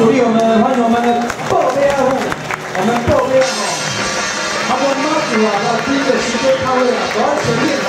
鼓励我们，欢迎我们的破杯二户，我们破杯二号，他们妈祖啊，那第一个时间他会啊，完成任